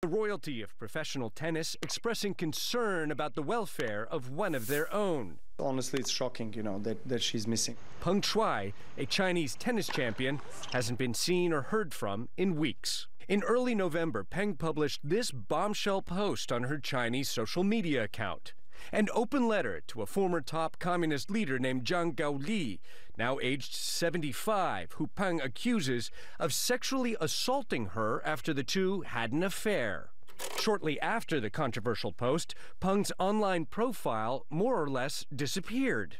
The royalty of professional tennis expressing concern about the welfare of one of their own. Honestly, it's shocking, you know, that, that she's missing. Peng Shuai, a Chinese tennis champion, hasn't been seen or heard from in weeks. In early November, Peng published this bombshell post on her Chinese social media account. An open letter to a former top communist leader named Zhang Gaoli, now aged 75, who Peng accuses of sexually assaulting her after the two had an affair. Shortly after the controversial post, Peng's online profile more or less disappeared.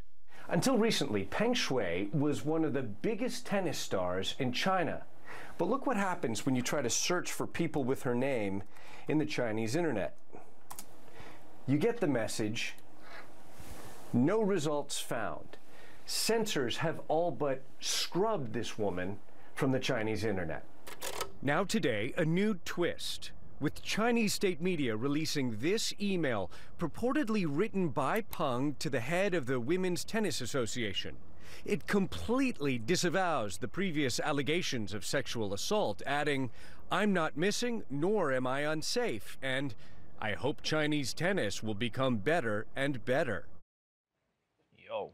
Until recently, Peng Shuai was one of the biggest tennis stars in China. But look what happens when you try to search for people with her name in the Chinese internet. You get the message. No results found. Censors have all but scrubbed this woman from the Chinese internet. Now, today, a new twist. With Chinese state media releasing this email purportedly written by Peng to the head of the Women's Tennis Association. It completely disavows the previous allegations of sexual assault, adding, I'm not missing, nor am I unsafe, and I hope Chinese tennis will become better and better. Yo,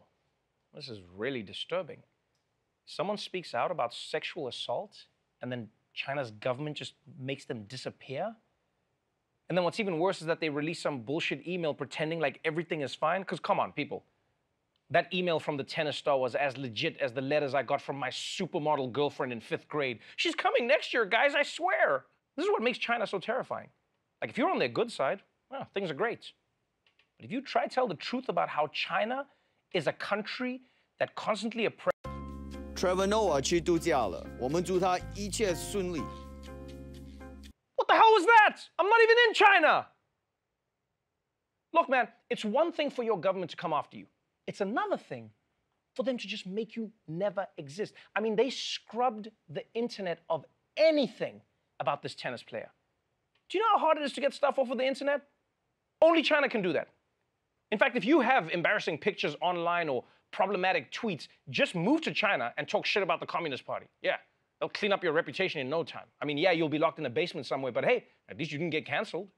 this is really disturbing. Someone speaks out about sexual assault, and then China's government just makes them disappear? And then what's even worse is that they release some bullshit email pretending like everything is fine. Because come on, people. That email from the tennis star was as legit as the letters I got from my supermodel girlfriend in fifth grade. She's coming next year, guys, I swear. This is what makes China so terrifying. Like, if you're on their good side, well, things are great. But if you try to tell the truth about how China is a country that constantly oppresses. Trevor Noah 去度假了，我们祝他一切顺利。What the hell was that? I'm not even in China. Look, man, it's one thing for your government to come after you. It's another thing for them to just make you never exist. I mean, they scrubbed the internet of anything about this tennis player. Do you know how hard it is to get stuff off of the internet? Only China can do that. In fact, if you have embarrassing pictures online or problematic tweets, just move to China and talk shit about the Communist Party. Yeah, they'll clean up your reputation in no time. I mean, yeah, you'll be locked in a basement somewhere, but hey, at least you didn't get canceled.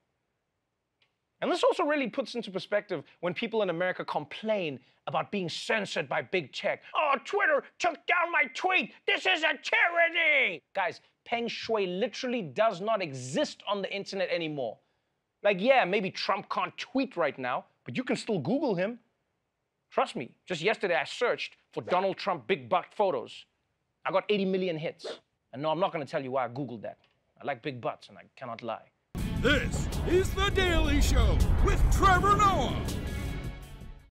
And this also really puts into perspective when people in America complain about being censored by big tech. Oh, Twitter took down my tweet. This is a tyranny. Guys, Peng Shuai literally does not exist on the internet anymore. Like, yeah, maybe Trump can't tweet right now, but you can still Google him. Trust me, just yesterday I searched for Donald Trump big butt photos. I got 80 million hits. And no, I'm not gonna tell you why I Googled that. I like big butts and I cannot lie. This is The Daily Show with Trevor Noah.